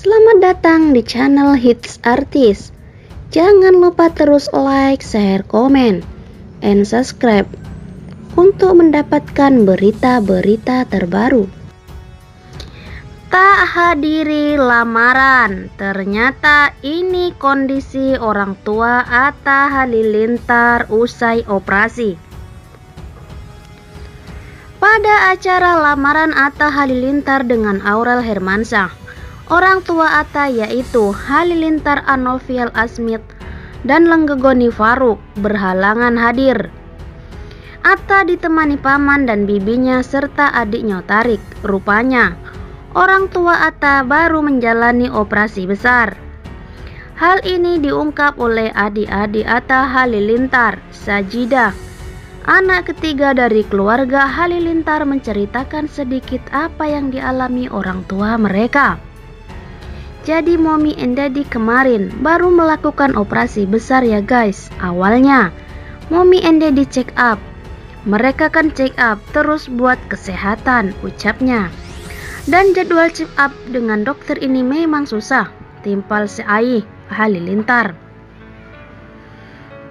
Selamat datang di channel Hits Artis. Jangan lupa terus like, share, komen, and subscribe untuk mendapatkan berita-berita terbaru. Tak hadiri lamaran, ternyata ini kondisi orang tua Atta Halilintar usai operasi. Pada acara lamaran Atta Halilintar dengan Aurel Hermansyah, orang tua Atta yaitu Halilintar Anovial Asmit dan Lenggegoni Faruk berhalangan hadir. Atta ditemani paman dan bibinya serta adiknya Tarik. Rupanya, orang tua Atta baru menjalani operasi besar. Hal ini diungkap oleh adik-adik Atta Halilintar, Sajidah, anak ketiga dari keluarga Halilintar menceritakan sedikit apa yang dialami orang tua mereka. Jadi Mommy and Daddy kemarin baru melakukan operasi besar ya guys. Awalnya, Mommy and Daddy check up. Mereka kan check up terus buat kesehatan, ucapnya. Dan jadwal check up dengan dokter ini memang susah, timpal seai halilintar.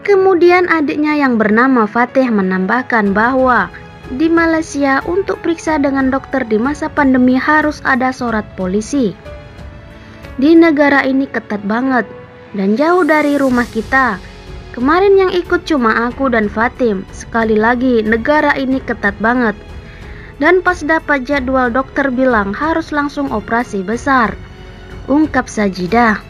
Kemudian adiknya yang bernama Fatih menambahkan bahwa di Malaysia untuk periksa dengan dokter di masa pandemi harus ada surat polisi. Di negara ini ketat banget dan jauh dari rumah kita. Kemarin yang ikut cuma aku dan Fatim. Sekali lagi negara ini ketat banget. Dan pas dapat jadwal dokter bilang harus langsung operasi besar. Ungkap Sajidah.